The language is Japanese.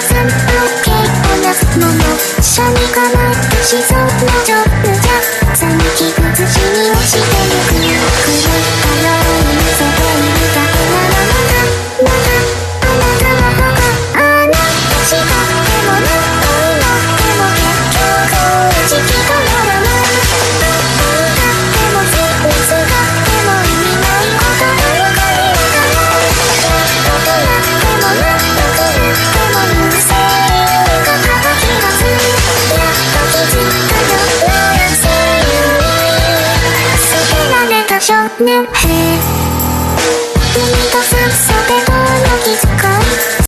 さんだけ話すもの車に構ってしそうなジョブじゃ Show me hey.